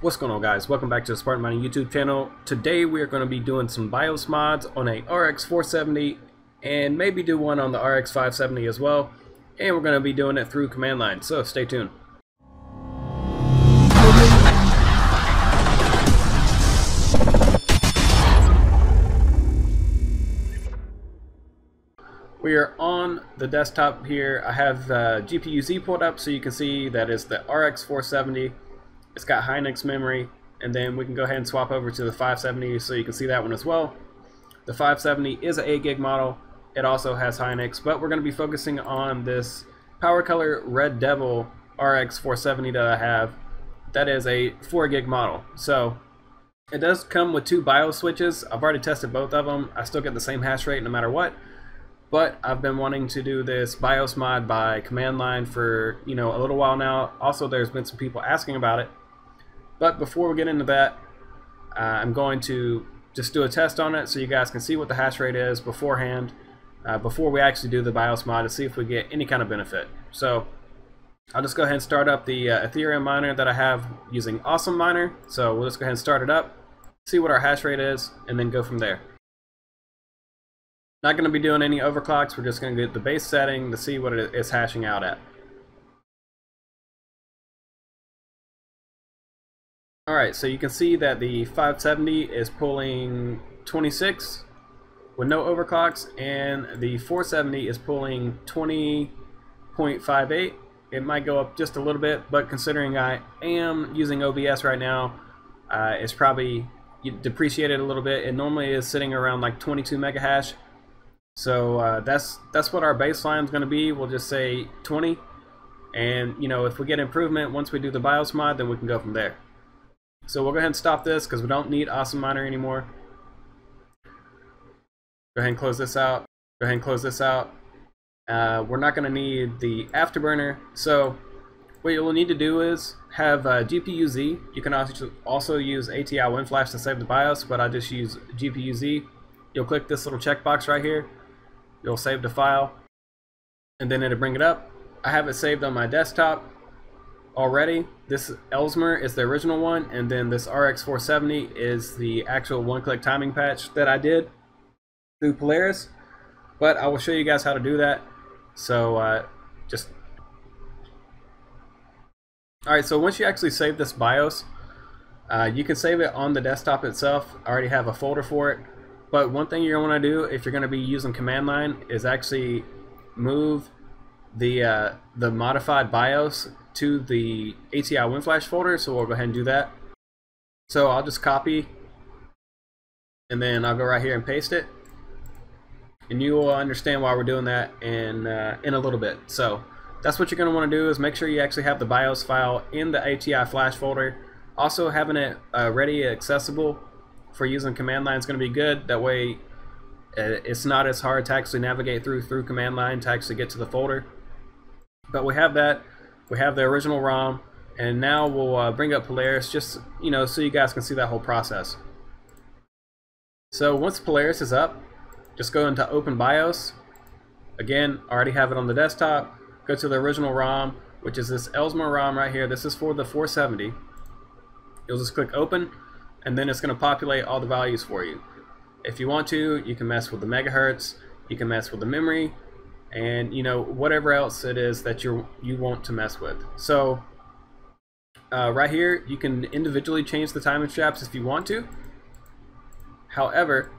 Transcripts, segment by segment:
What's going on guys? Welcome back to the Spartan Mining YouTube channel. Today we are going to be doing some BIOS mods on a RX 470 and maybe do one on the RX 570 as well. And we're going to be doing it through command line, so stay tuned. We are on the desktop here. I have uh, GPU-Z pulled up so you can see that is the RX 470 it's got Hynix memory, and then we can go ahead and swap over to the 570 so you can see that one as well. The 570 is an 8 gig model. It also has Hynix, but we're going to be focusing on this PowerColor Red Devil RX 470 that I have. That is a 4 gig model. So it does come with two BIOS switches. I've already tested both of them. I still get the same hash rate no matter what. But I've been wanting to do this BIOS mod by command line for you know a little while now. Also, there's been some people asking about it. But before we get into that, uh, I'm going to just do a test on it so you guys can see what the hash rate is beforehand, uh, before we actually do the BIOS mod to see if we get any kind of benefit. So I'll just go ahead and start up the uh, Ethereum miner that I have using Awesome Miner. So we'll just go ahead and start it up, see what our hash rate is, and then go from there. Not going to be doing any overclocks, we're just going to get the base setting to see what it is hashing out at. Alright, so you can see that the 570 is pulling 26 with no overclocks, and the 470 is pulling 20.58. It might go up just a little bit, but considering I am using OBS right now, uh, it's probably depreciated a little bit. It normally is sitting around like 22 mega hash. So uh, that's that's what our baseline is going to be. We'll just say 20, and you know if we get improvement once we do the BIOS mod, then we can go from there. So we'll go ahead and stop this because we don't need Awesome Miner anymore. Go ahead and close this out. Go ahead and close this out. Uh, we're not going to need the Afterburner. So what you'll need to do is have uh, GPU-Z. You can also, also use ATI WinFlash to save the BIOS, but I just use GPU-Z. You'll click this little checkbox right here. You'll save the file, and then it'll bring it up. I have it saved on my desktop already. This Ellesmere is the original one, and then this RX 470 is the actual one-click timing patch that I did through Polaris. But I will show you guys how to do that. So uh, just Alright, so once you actually save this BIOS, uh, you can save it on the desktop itself. I already have a folder for it. But one thing you're going to want to do if you're going to be using command line is actually move the uh, the modified BIOS to the ATI WinFlash folder, so we'll go ahead and do that. So I'll just copy, and then I'll go right here and paste it. And you will understand why we're doing that in, uh, in a little bit. So that's what you're going to want to do is make sure you actually have the BIOS file in the ATI flash folder. Also having it uh, ready accessible for using command line is going to be good. That way uh, it's not as hard to actually navigate through through command line to actually get to the folder. But we have that. We have the original ROM, and now we'll uh, bring up Polaris just you know so you guys can see that whole process. So once Polaris is up, just go into Open BIOS. Again, already have it on the desktop. Go to the original ROM, which is this Ellesmere ROM right here. This is for the 470. You'll just click Open, and then it's going to populate all the values for you. If you want to, you can mess with the megahertz, you can mess with the memory, and you know whatever else it is that you you want to mess with. So uh, right here, you can individually change the timing straps if you want to. However,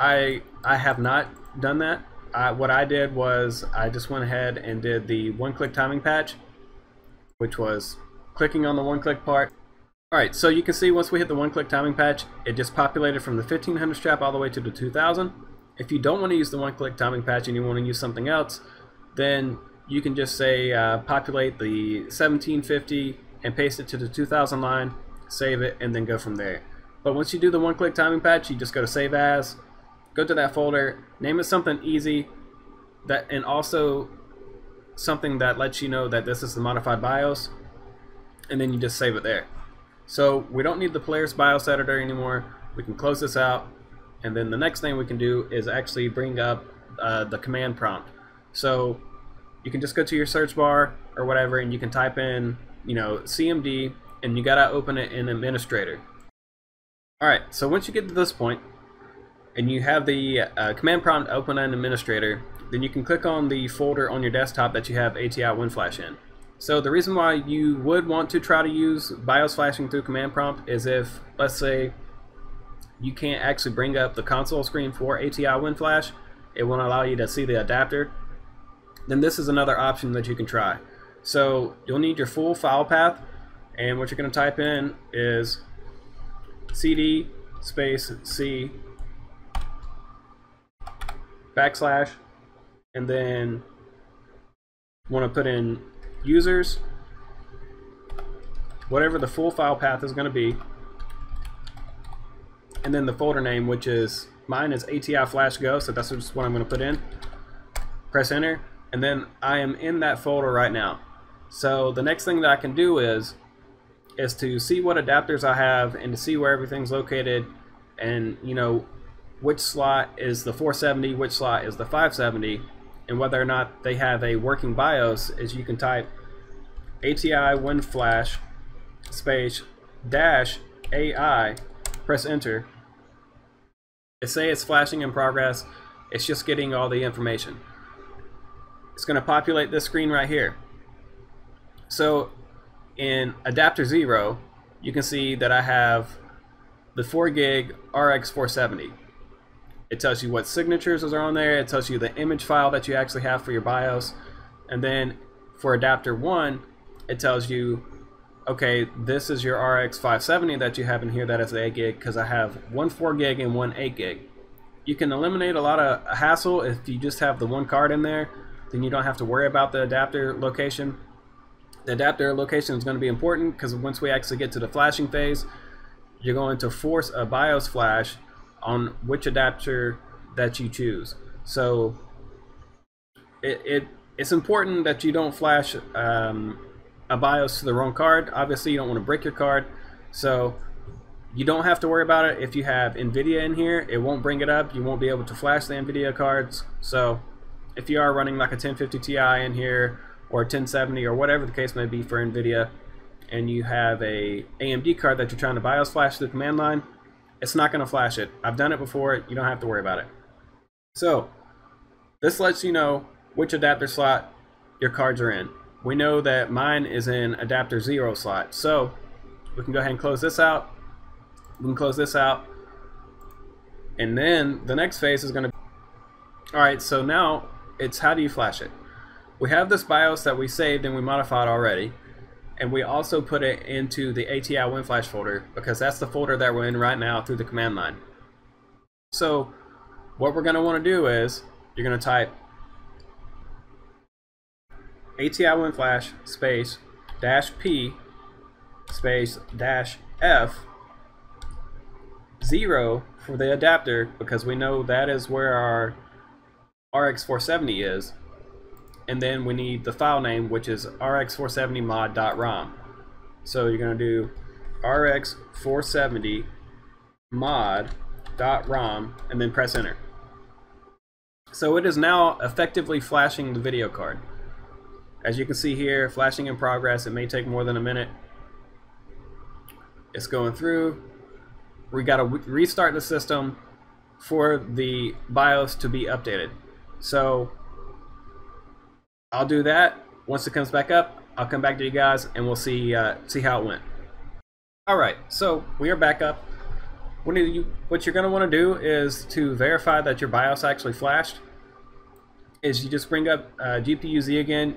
I I have not done that. I, what I did was I just went ahead and did the one-click timing patch, which was clicking on the one-click part. Alright, so you can see once we hit the one-click timing patch, it just populated from the 1500 strap all the way to the 2000. If you don't want to use the one-click timing patch and you want to use something else, then you can just say uh, populate the 1750 and paste it to the 2000 line, save it, and then go from there. But once you do the one-click timing patch, you just go to Save As, go to that folder, name it something easy, that and also something that lets you know that this is the modified BIOS, and then you just save it there. So we don't need the Polaris BIOS editor anymore. We can close this out, and then the next thing we can do is actually bring up uh, the command prompt. So you can just go to your search bar or whatever and you can type in, you know, CMD and you gotta open it in Administrator. Alright, so once you get to this point, and you have the uh, command prompt open in Administrator, then you can click on the folder on your desktop that you have ATI WinFlash in. So the reason why you would want to try to use BIOS flashing through command prompt is if, let's say, you can't actually bring up the console screen for ATI WinFlash, it won't allow you to see the adapter, then this is another option that you can try. So you'll need your full file path, and what you're going to type in is cd space c backslash and then want to put in users whatever the full file path is going to be and then the folder name which is mine is ATI flash go so that's just what I'm going to put in. Press enter and then I am in that folder right now. So the next thing that I can do is is to see what adapters I have and to see where everything's located and you know which slot is the 470 which slot is the 570 and whether or not they have a working BIOS is you can type ATI WinFlash space dash AI press enter. It say it's flashing in progress. It's just getting all the information. It's going to populate this screen right here. So in adapter 0 you can see that I have the 4 gig RX 470 it tells you what signatures are on there. It tells you the image file that you actually have for your BIOS. And then for adapter 1, it tells you, okay, this is your RX 570 that you have in here that is 8 gig because I have one 4 gig and one 8 gig. You can eliminate a lot of hassle if you just have the one card in there. Then you don't have to worry about the adapter location. The adapter location is going to be important because once we actually get to the flashing phase, you're going to force a BIOS flash on which adapter that you choose. So it, it it's important that you don't flash um, a BIOS to the wrong card. Obviously, you don't want to break your card. So you don't have to worry about it if you have NVIDIA in here. It won't bring it up. You won't be able to flash the NVIDIA cards. So if you are running like a 1050 Ti in here or a 1070 or whatever the case may be for NVIDIA and you have a AMD card that you're trying to BIOS flash to the command line, it's not going to flash it. I've done it before. You don't have to worry about it. So this lets you know which adapter slot your cards are in. We know that mine is in adapter 0 slot. So we can go ahead and close this out. We can close this out. And then the next phase is going to Alright, so now it's how do you flash it? We have this BIOS that we saved and we modified already and we also put it into the ATI WinFlash folder because that's the folder that we're in right now through the command line. So what we're going to want to do is you're going to type ATI WinFlash space dash P space dash F zero for the adapter because we know that is where our RX 470 is. And then we need the file name which is rx470mod.rom so you're going to do rx470 mod.rom and then press enter. So it is now effectively flashing the video card as you can see here flashing in progress it may take more than a minute it's going through we got to restart the system for the BIOS to be updated so I'll do that. Once it comes back up, I'll come back to you guys and we'll see uh, see how it went. Alright, so we are back up. What, you, what you're going to want to do is to verify that your BIOS actually flashed is you just bring up uh, GPU-Z again,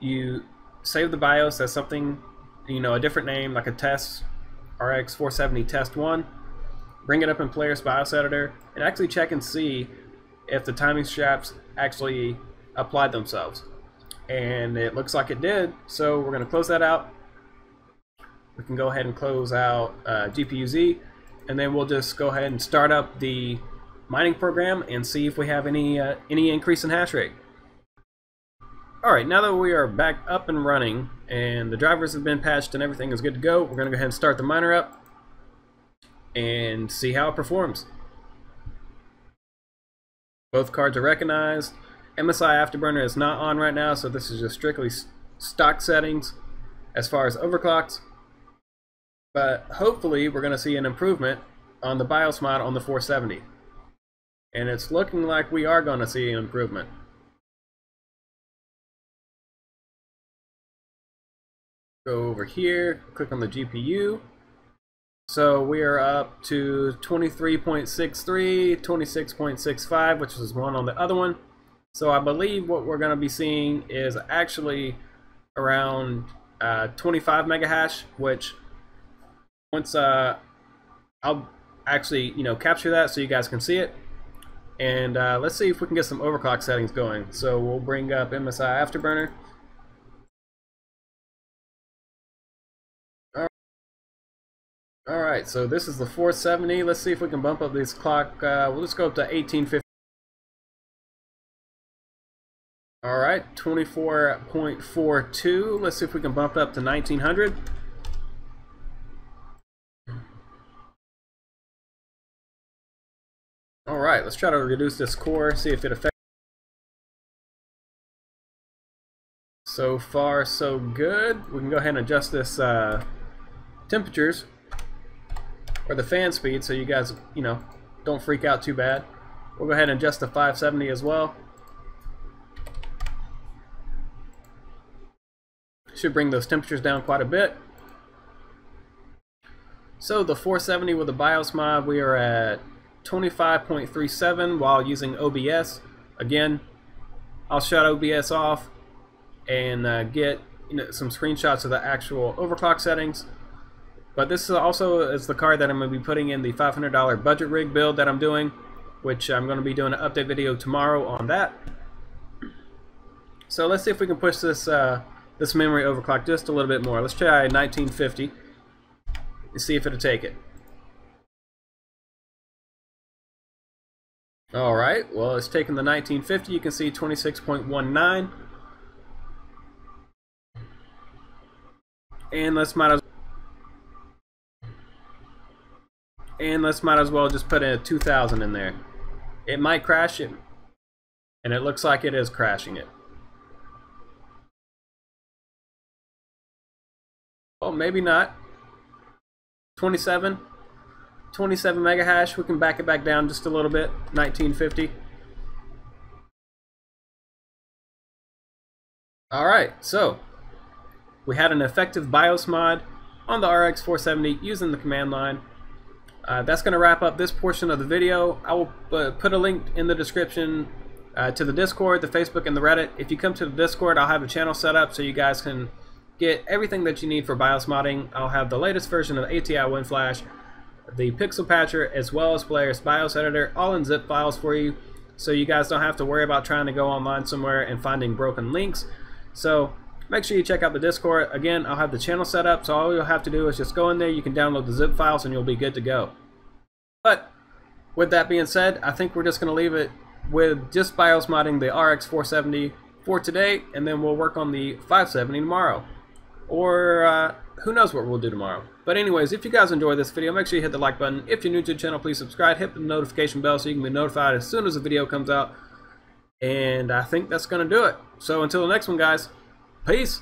you save the BIOS as something, you know, a different name like a test, RX 470 test 1, bring it up in Polaris BIOS Editor, and actually check and see if the timing straps actually applied themselves. And it looks like it did, so we're going to close that out. We can go ahead and close out uh, GPU-Z, and then we'll just go ahead and start up the mining program and see if we have any uh, any increase in hash rate. Alright, now that we are back up and running and the drivers have been patched and everything is good to go, we're going to go ahead and start the miner up and see how it performs. Both cards are recognized. MSI Afterburner is not on right now, so this is just strictly stock settings. As far as overclocks, But hopefully we're going to see an improvement on the BIOS mod on the 470. And it's looking like we are going to see an improvement. Go over here, click on the GPU. So we are up to 23.63, 26.65, which was one on the other one. So I believe what we're going to be seeing is actually around uh, 25 megahash, which once uh, I'll actually you know capture that so you guys can see it. And uh, let's see if we can get some overclock settings going. So we'll bring up MSI Afterburner. Alright, so this is the 470. Let's see if we can bump up this clock. Uh, we'll just go up to 1850. Alright, 24.42. Let's see if we can bump up to 1900. Alright, let's try to reduce this core, see if it affects. So far, so good. We can go ahead and adjust this uh, temperatures or the fan speed so you guys, you know, don't freak out too bad. We'll go ahead and adjust the 570 as well. Should bring those temperatures down quite a bit. So the 470 with the BIOS mod, we are at 25.37 while using OBS. Again, I'll shut OBS off and uh, get you know, some screenshots of the actual overclock settings. But this is also is the card that I'm going to be putting in the $500 budget rig build that I'm doing, which I'm going to be doing an update video tomorrow on that. So let's see if we can push this uh, this memory overclock just a little bit more. Let's try 1950 and see if it'll take it. Alright, well it's taking the 1950, you can see 26.19. And let's might as and let's might as well just put in a 2000 in there. It might crash it, and it looks like it is crashing it. Oh, maybe not. 27. 27 mega hash. We can back it back down just a little bit. 1950. Alright, so we had an effective BIOS mod on the RX 470 using the command line. Uh, that's going to wrap up this portion of the video. I will uh, put a link in the description uh, to the Discord, the Facebook, and the Reddit. If you come to the Discord, I'll have a channel set up so you guys can get everything that you need for BIOS modding. I'll have the latest version of ATI WinFlash, the Pixel Patcher, as well as Polaris BIOS Editor, all in zip files for you, so you guys don't have to worry about trying to go online somewhere and finding broken links. So make sure you check out the Discord. Again, I'll have the channel set up, so all you'll have to do is just go in there, you can download the zip files, and you'll be good to go. But with that being said, I think we're just going to leave it with just BIOS modding the RX 470 for today, and then we'll work on the 570 tomorrow. Or uh, who knows what we'll do tomorrow. But anyways, if you guys enjoyed this video, make sure you hit the like button. If you're new to the channel, please subscribe. Hit the notification bell so you can be notified as soon as a video comes out. And I think that's going to do it. So until the next one, guys, Peace.